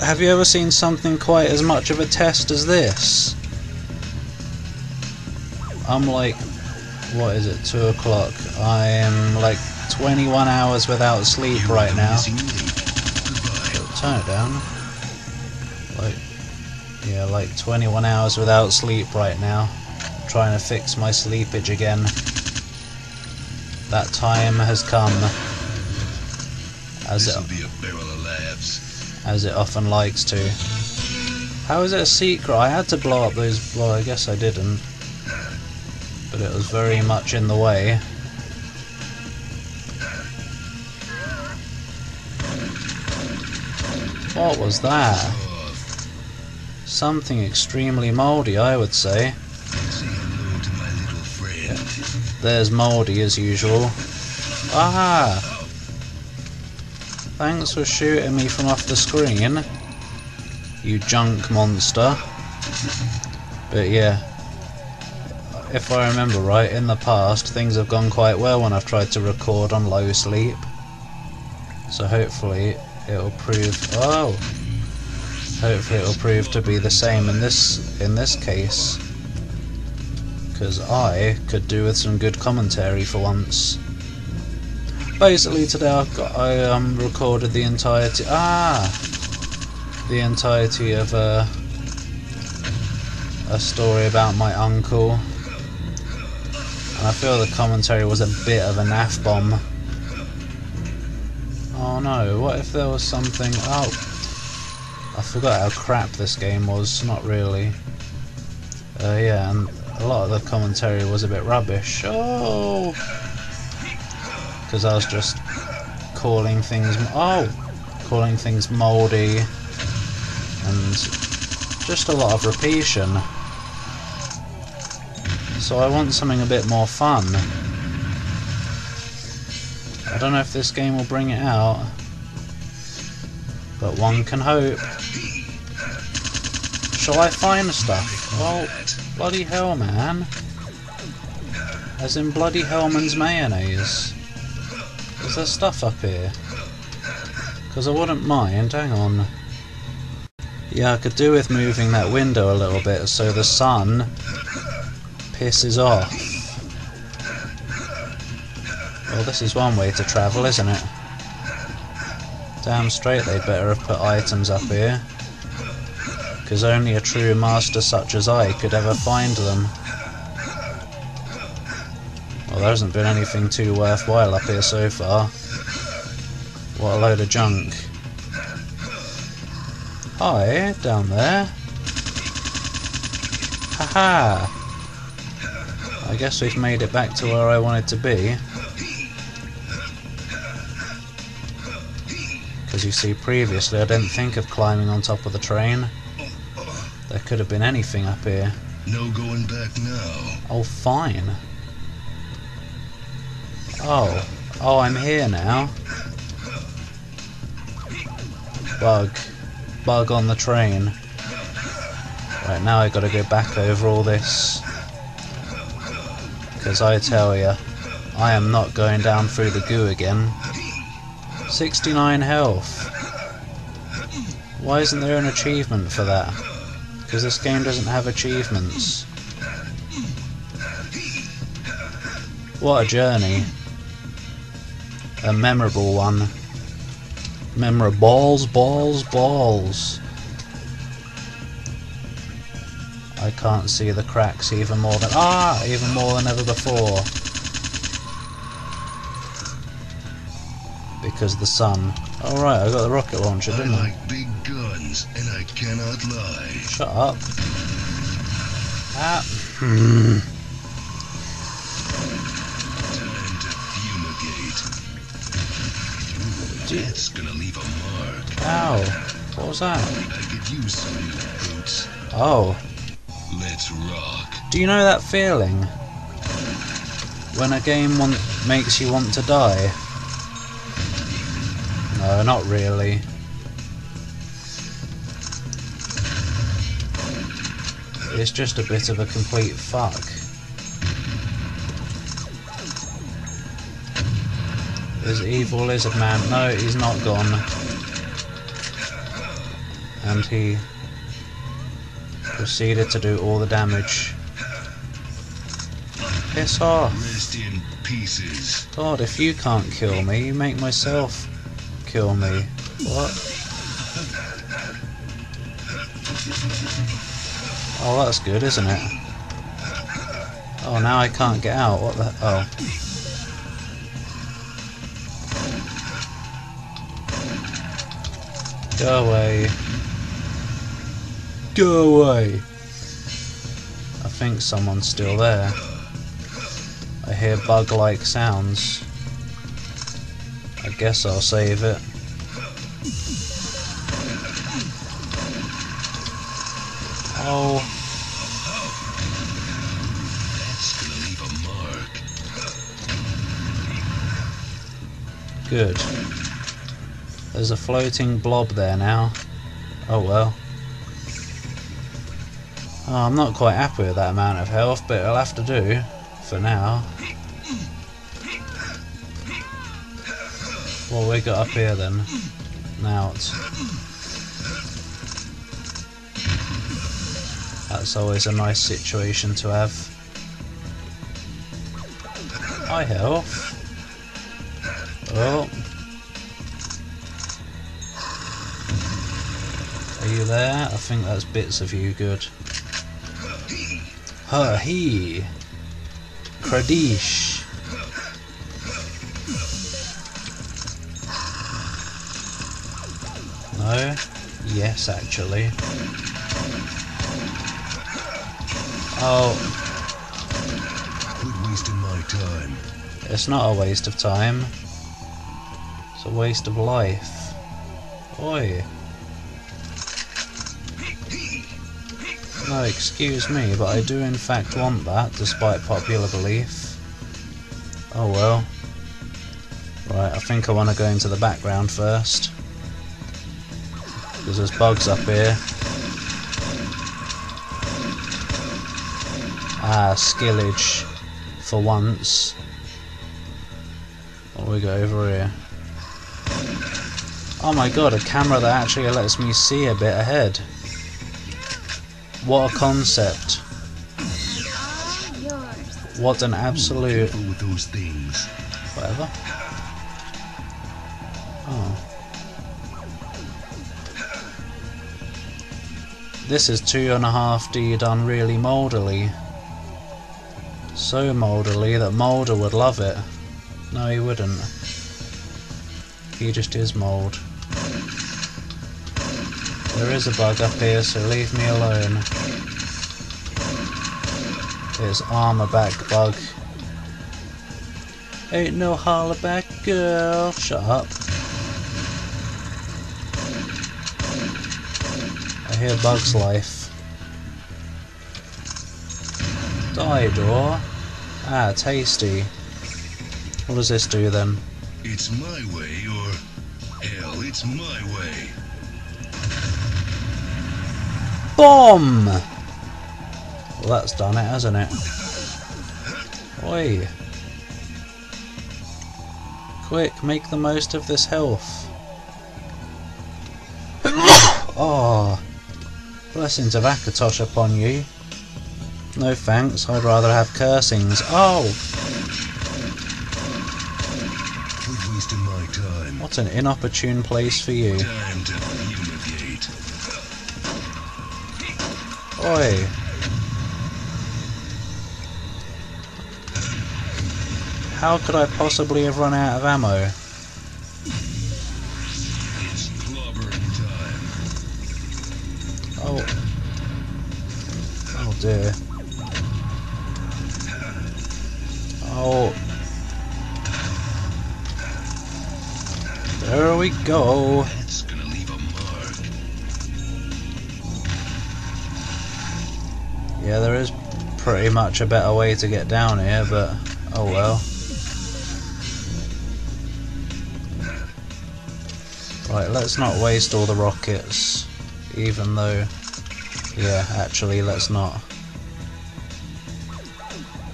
have you ever seen something quite as much of a test as this? I'm like, what is it, 2 o'clock? I am like 21 hours without sleep right now. Turn it down. Like, yeah, like 21 hours without sleep right now. Trying to fix my sleepage again. That time has come. As it, as it often likes to. How is it a secret? I had to blow up those. Well, I guess I didn't. But it was very much in the way. What was that? Something extremely mouldy, I would say. There's mouldy as usual. Ah! Thanks for shooting me from off the screen, you junk monster. But yeah, if I remember right, in the past things have gone quite well when I've tried to record on low sleep. So hopefully it'll prove oh hopefully it'll prove to be the same in this in this case because I could do with some good commentary for once basically today I've got I um recorded the entirety ah the entirety of a a story about my uncle and I feel the commentary was a bit of a naff bomb Oh no, what if there was something... Oh! I forgot how crap this game was, not really. Uh, yeah, and a lot of the commentary was a bit rubbish. Oh! Because I was just calling things... Oh! Calling things mouldy. And just a lot of repetition. So I want something a bit more fun. I don't know if this game will bring it out, but one can hope. Shall I find stuff? Well, bloody hell, man. As in bloody Hellmann's mayonnaise. Is there stuff up here? Because I wouldn't mind, hang on. Yeah, I could do with moving that window a little bit so the sun pisses off. Well, this is one way to travel, isn't it? Damn straight they'd better have put items up here. Because only a true master such as I could ever find them. Well, there hasn't been anything too worthwhile up here so far. What a load of junk. Hi, down there. Haha! I guess we've made it back to where I wanted to be. Because you see, previously I didn't think of climbing on top of the train. There could have been anything up here. No going back now. Oh, fine. Oh. Oh, I'm here now. Bug. Bug on the train. Right, now i got to go back over all this. Because I tell you, I am not going down through the goo again. 69 health. Why isn't there an achievement for that? Because this game doesn't have achievements. What a journey. A memorable one. Memorable balls, balls, balls. I can't see the cracks even more than ah, even more than ever before. because the sun. Alright, I got the rocket launcher, didn't I? I big guns, and I cannot lie. Shut up. Ah. That's gonna leave a mark. Ow. What was that? I could use some new boots. Oh. Let's rock. Do you know that feeling? When a game want makes you want to die? No, not really. It's just a bit of a complete fuck. Is evil lizard man? No, he's not gone. and he proceeded to do all the damage. Piss off! Pieces. God, if you can't kill me, you make myself kill me. What? Oh, that's good, isn't it? Oh, now I can't get out. What the? Oh. Go away. Go away. I think someone's still there. I hear bug-like sounds. I guess I'll save it. Oh, That's gonna leave a mark. good. There's a floating blob there now. Oh well. Oh, I'm not quite happy with that amount of health, but it'll have to do for now. What we got up here then? Now it's That's always a nice situation to have. High health. Oh. You there? I think that's bits of you, good. Her, he. Kradish. No? Yes, actually. Oh, Quit wasting my time. it's not a waste of time. It's a waste of life. Oi. No, excuse me, but I do in fact want that, despite popular belief. Oh well. Right, I think I want to go into the background first. Because there's bugs up here. Ah, skillage. For once. What we got over here? Oh my god, a camera that actually lets me see a bit ahead. What a concept. What an absolute with those things. whatever. Oh. This is two and a half D done really moldily. So moldily that Molder would love it. No, he wouldn't. He just is mold. There is a bug up here, so leave me alone. It's armor back bug. Ain't no holler back girl. Shut up. I hear Bug's Life. Die door. Ah, tasty. What does this do then? It's my way or hell, it's my way. Bomb! Well, that's done it, hasn't it? Oi. Quick, make the most of this health. oh. Blessings of Akatosh upon you. No thanks, I'd rather have cursings. Oh! Quit wasting my time. What an inopportune place for you. Oi! How could I possibly have run out of ammo? Oh. Oh dear. Oh. There we go. Yeah, there is pretty much a better way to get down here, but oh well. Right, let's not waste all the rockets, even though, yeah, actually, let's not.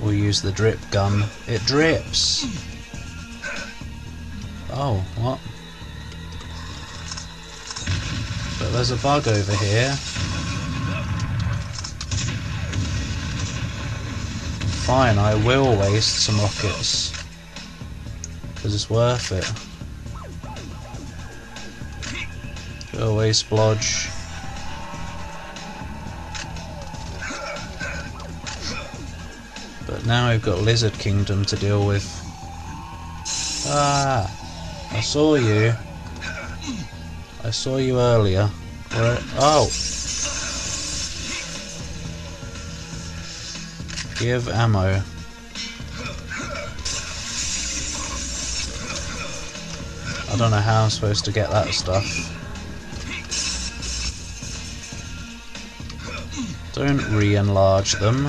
We'll use the drip gun. It drips! Oh, what? But there's a bug over here. Fine, I will waste some rockets. Because it's worth it. Go away, Splodge. But now we've got Lizard Kingdom to deal with. Ah! I saw you. I saw you earlier. Where? Oh! Give ammo. I don't know how I'm supposed to get that stuff. Don't re-enlarge them.